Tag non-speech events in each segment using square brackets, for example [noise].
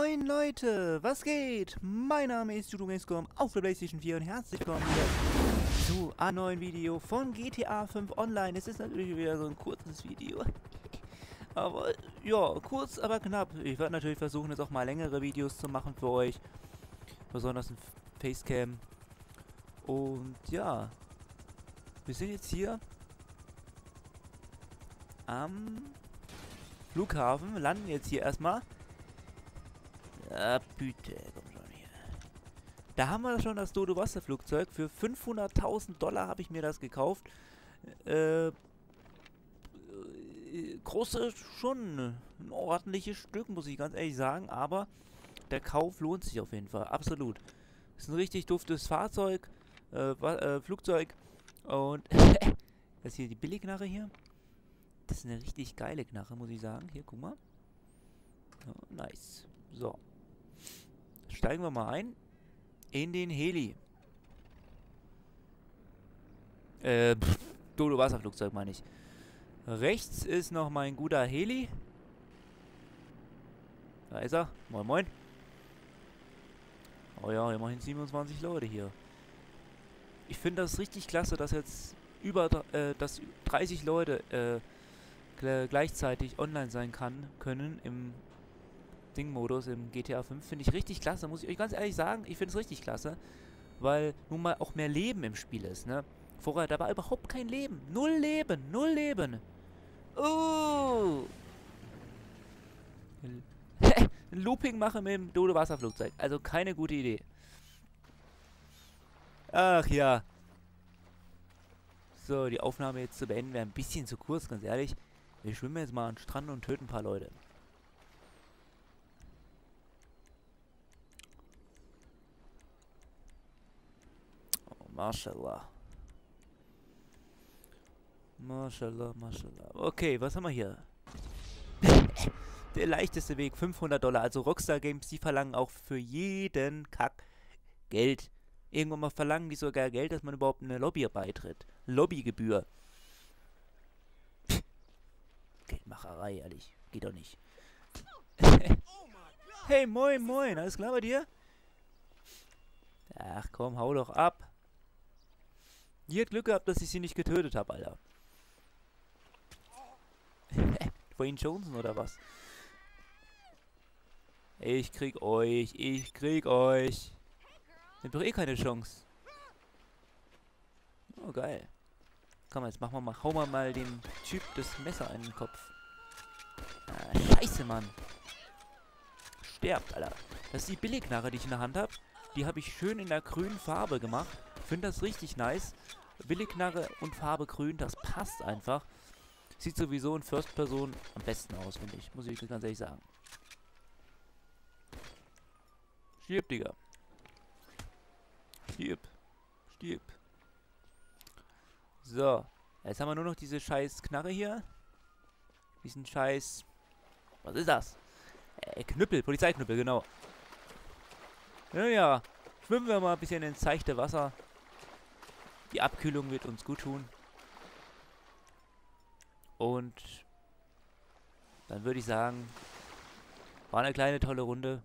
Moin Leute, was geht? Mein Name ist Judo Gamescom auf der Playstation 4 und herzlich willkommen wieder zu einem neuen Video von GTA 5 Online. Es ist natürlich wieder so ein kurzes Video. Aber ja, kurz, aber knapp. Ich werde natürlich versuchen, jetzt auch mal längere Videos zu machen für euch. Besonders ein Facecam. Und ja, wir sind jetzt hier am Flughafen, landen jetzt hier erstmal. Ja, bitte, komm schon hier. Da haben wir schon das Dodo Wasserflugzeug. Für 500.000 Dollar habe ich mir das gekauft. Äh, äh, große, schon ein ordentliches Stück, muss ich ganz ehrlich sagen. Aber der Kauf lohnt sich auf jeden Fall, absolut. Ist ein richtig duftes Fahrzeug, äh, äh Flugzeug. Und [laughs] das hier die Billigknarre hier. Das ist eine richtig geile Knarre, muss ich sagen. Hier, guck mal. Oh, nice. So. Steigen wir mal ein in den Heli. Äh, pff, Dodo Wasserflugzeug meine ich. Rechts ist noch mein guter Heli. Da ist er. Moin, moin. Oh ja, immerhin 27 Leute hier. Ich finde das richtig klasse, dass jetzt über äh, dass 30 Leute äh, gleichzeitig online sein kann können im Ding-Modus im GTA 5. Finde ich richtig klasse, muss ich euch ganz ehrlich sagen. Ich finde es richtig klasse, weil nun mal auch mehr Leben im Spiel ist, ne? Vorher, da war überhaupt kein Leben. Null Leben, null Leben. Oh! [laughs] Ein Looping mache mit dem Dodo Wasserflugzeug. Also keine gute Idee. Ach ja. So, die Aufnahme jetzt zu beenden wäre ein bisschen zu kurz, ganz ehrlich. Wir schwimmen jetzt mal an den Strand und töten ein paar Leute. Mashallah. Mashallah, mashallah. Okay, was haben wir hier? [laughs] Der leichteste Weg, 500 Dollar. Also Rockstar Games, die verlangen auch für jeden Kack Geld. Irgendwann mal verlangen die sogar Geld, dass man überhaupt eine Lobby beitritt. Lobbygebühr. Geldmacherei, ehrlich. Geht doch nicht. [laughs] hey, moin, moin. Alles klar bei dir? Ach komm, hau doch ab. Ihr hat Glück gehabt, dass ich sie nicht getötet habe, Alter. [laughs] Wayne Johnson oder was? Ich krieg euch, ich krieg euch. Habt doch eh keine Chance. Oh, geil. Komm, jetzt machen wir mal, hauen wir mal den Typ das Messer in den Kopf. Ah, scheiße, Mann. Sterbt, Alter. Das ist die Billigknarre, die ich in der Hand habe. Die habe ich schön in der grünen Farbe gemacht. Finde das richtig nice. Billigknarre und Farbe grün, das passt einfach. Sieht sowieso in First Person am besten aus, finde ich. Muss ich ganz ehrlich sagen. Stirb, Digga. Stirb. Stirb. So. Jetzt haben wir nur noch diese scheiß Knarre hier. Diesen scheiß... Was ist das? Äh, Knüppel, Polizeiknüppel, genau. Naja, schwimmen wir mal ein bisschen ins seichte Wasser. Die Abkühlung wird uns gut tun. Und dann würde ich sagen, war eine kleine tolle Runde.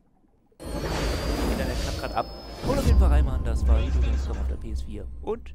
Internet kackt gerade ab. Hol auf jeden Fall rein, Mann. Das war Video Gamescom auf der PS4. Und